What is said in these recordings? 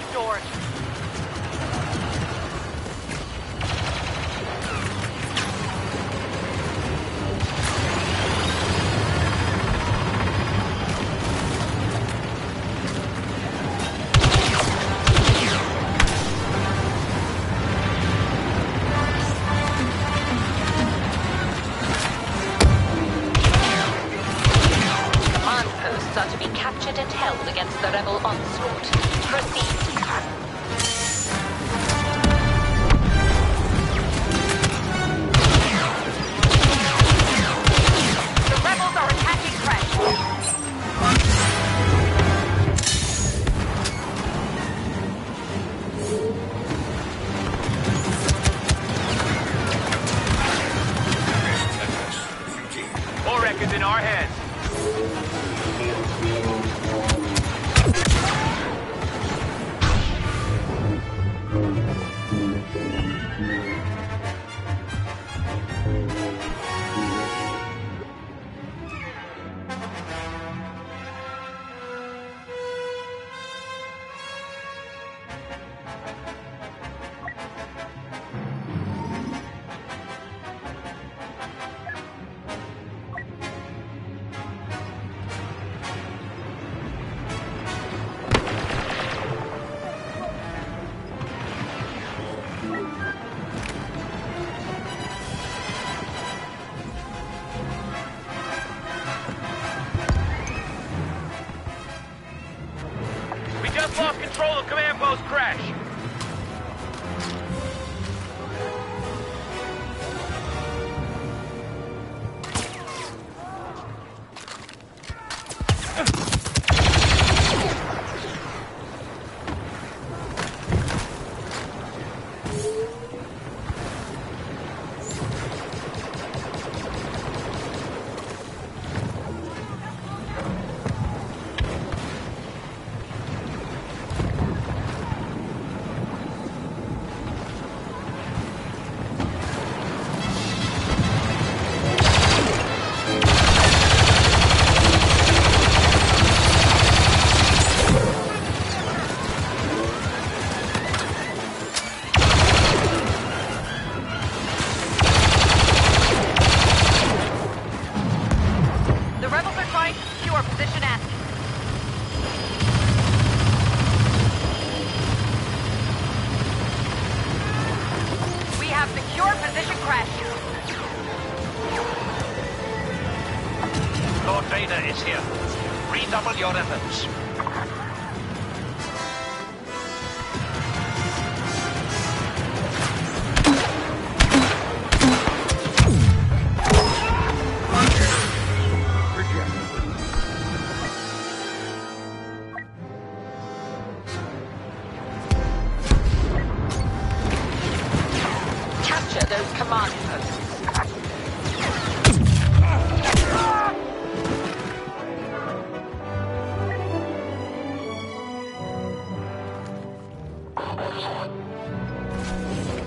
those doors. Thank you.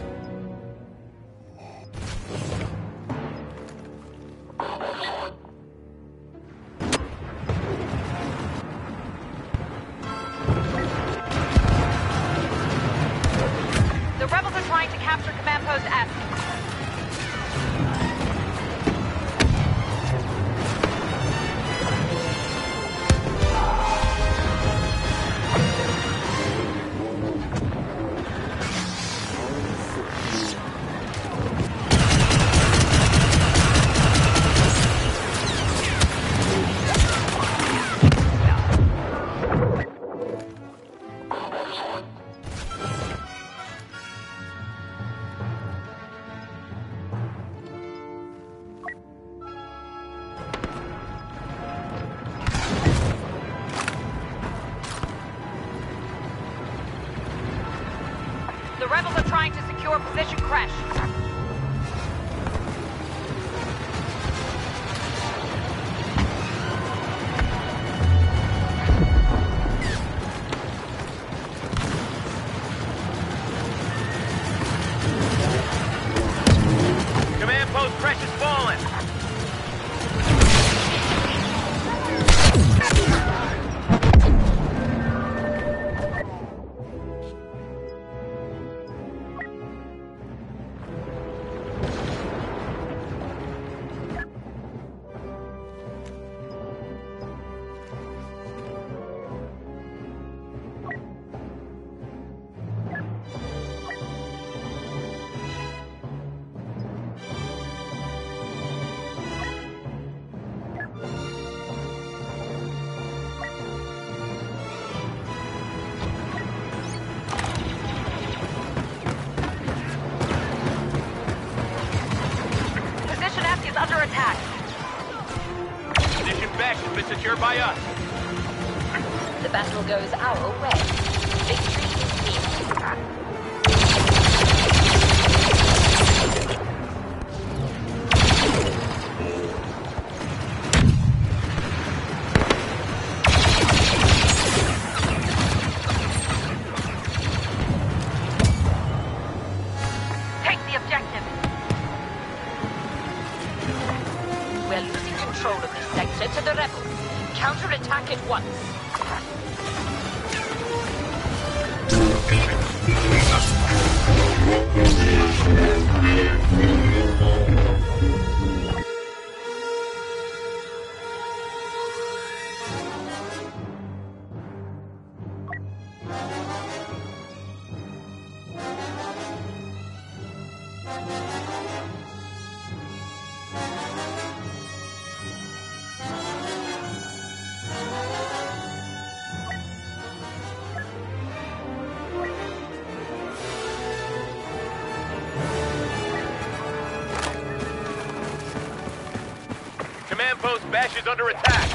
outpost Bash is under attack.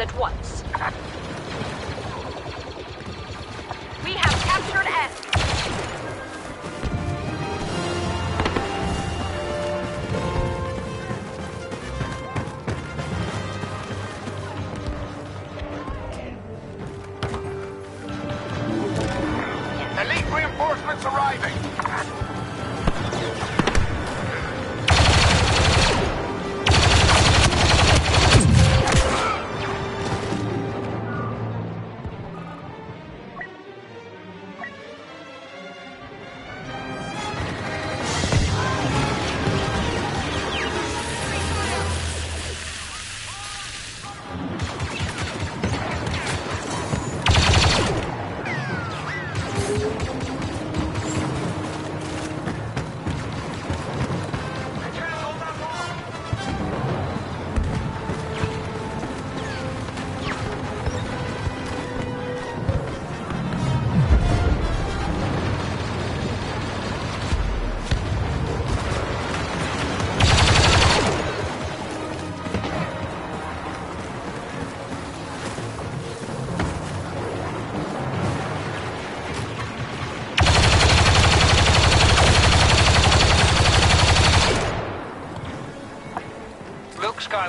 at once.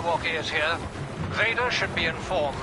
Skywalker is here, Vader should be informed.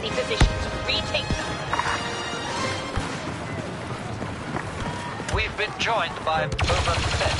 Many positions. Retake them. We've been joined by Boba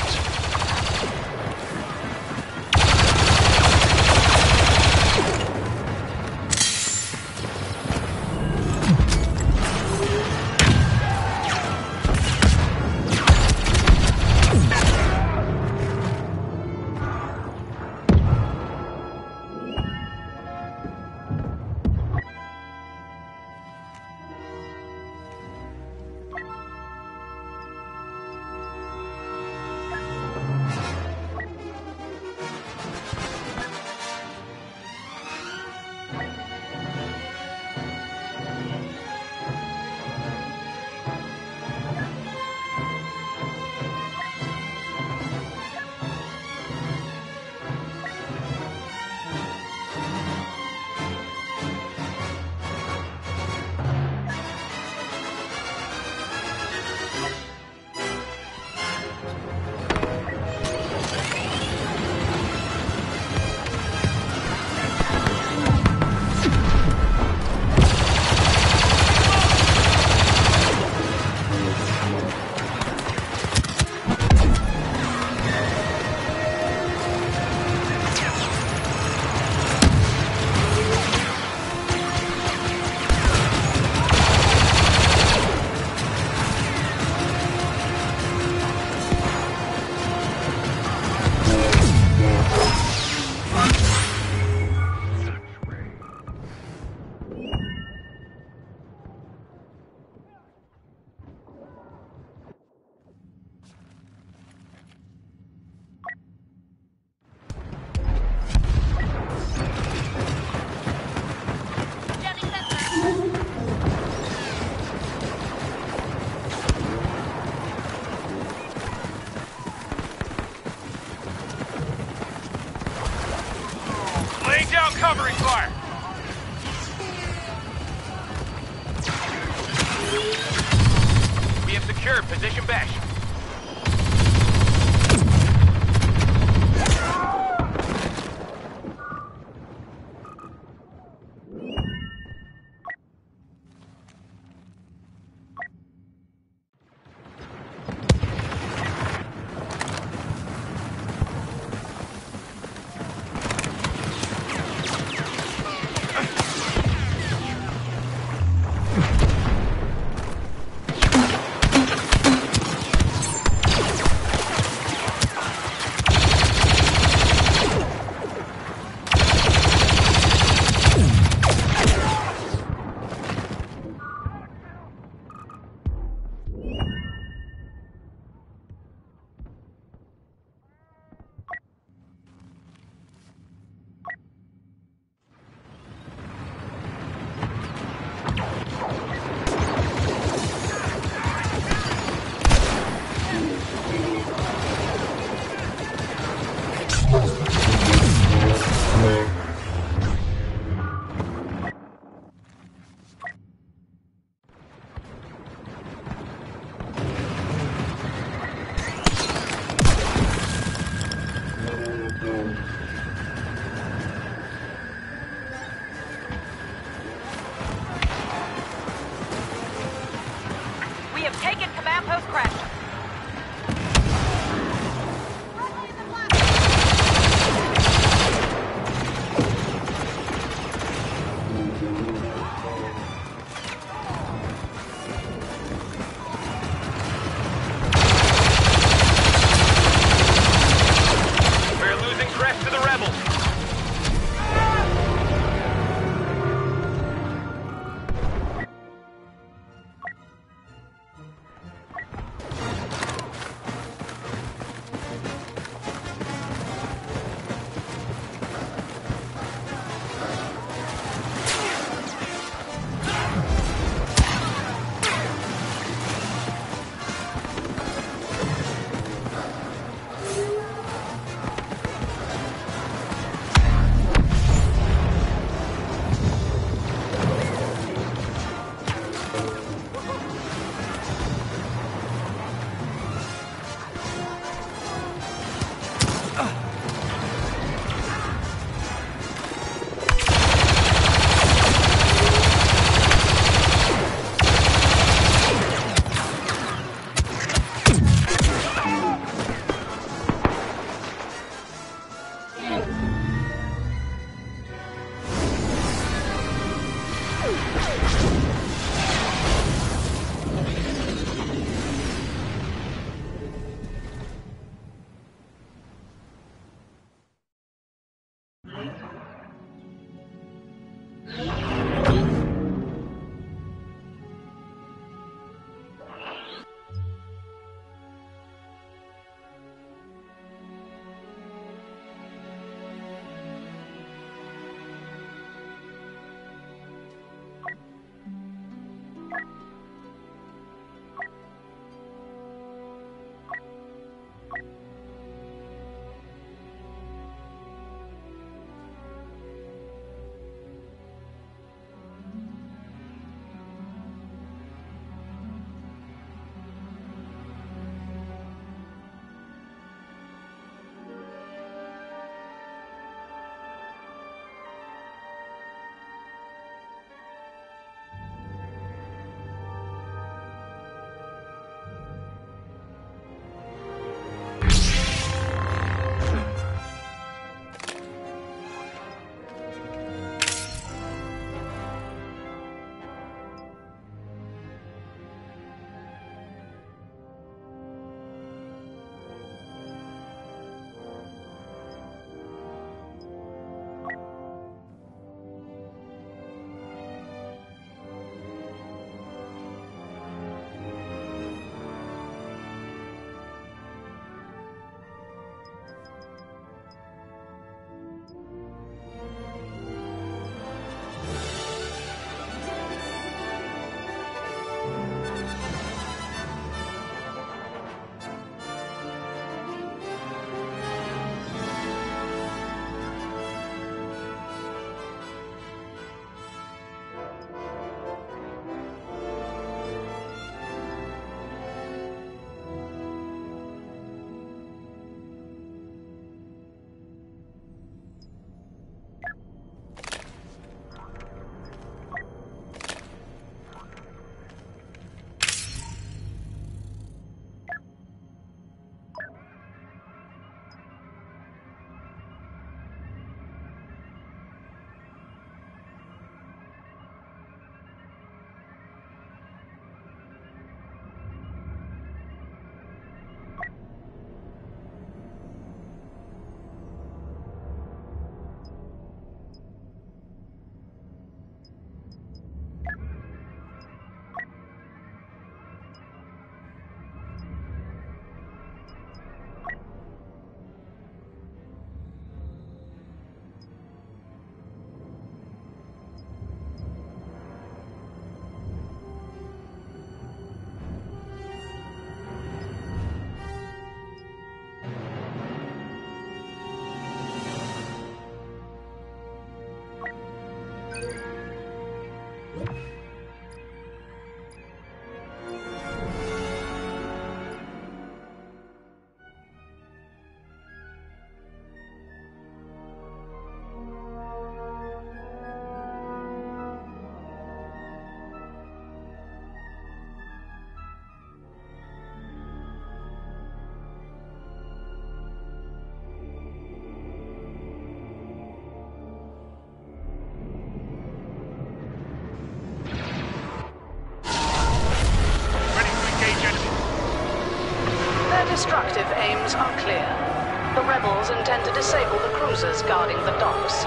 to disable the cruisers guarding the docks.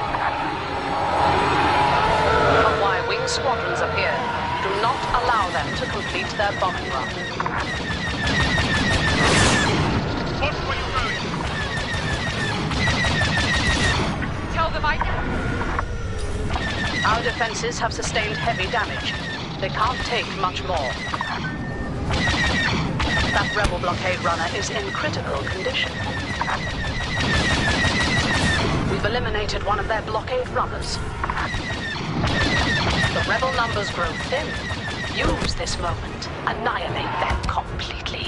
The Y-Wing squadrons appear. Do not allow them to complete their bombing run. Watch where you're going. Tell them I... Our defenses have sustained heavy damage. They can't take much more. That rebel blockade runner is in critical condition. We've eliminated one of their blockade runners. The rebel numbers grow thin. Use this moment. Annihilate them completely.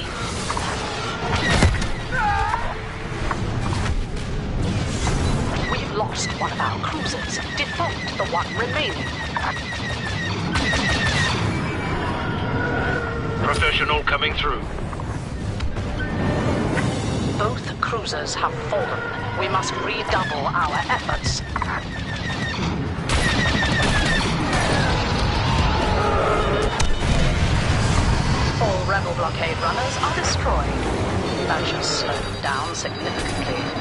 We've lost one of our cruisers. Defend the one remaining. Professional coming through. Cruisers have fallen. We must redouble our efforts. All rebel blockade runners are destroyed. That should slow down significantly.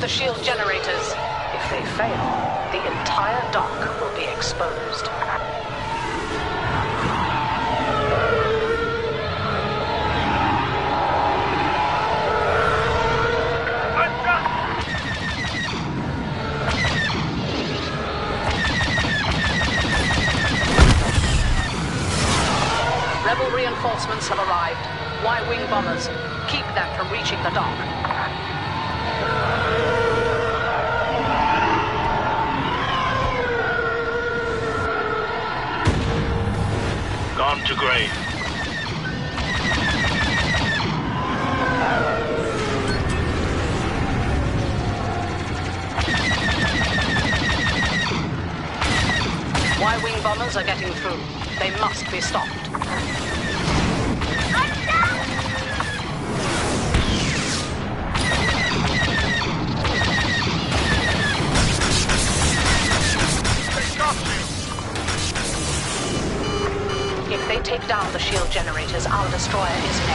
The shield generators. If they fail, the entire dock will be exposed. Rebel reinforcements have arrived. Y-wing bombers. Keep them from reaching the dock. Grave. Y-wing bombers are getting through. They must be stopped. Destroyer is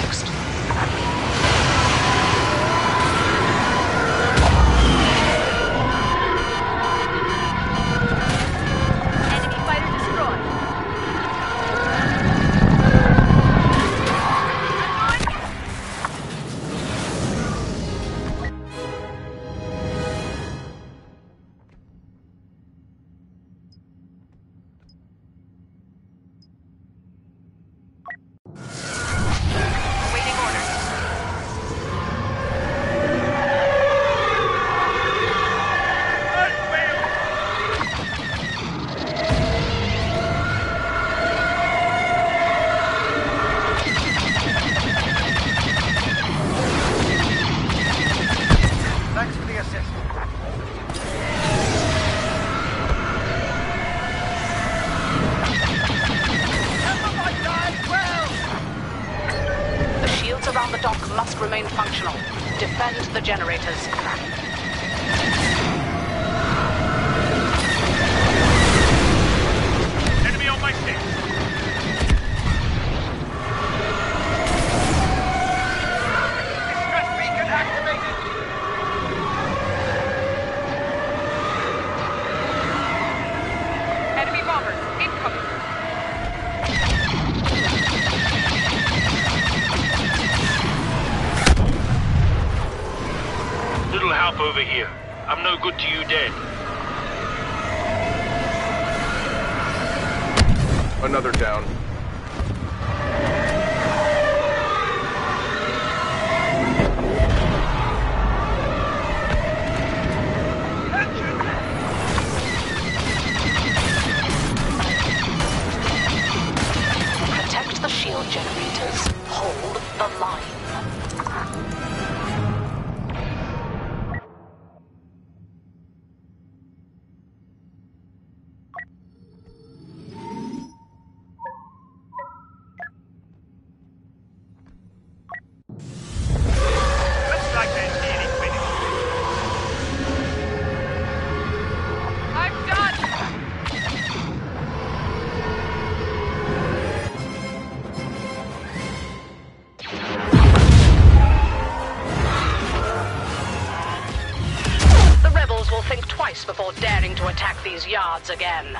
these yards again.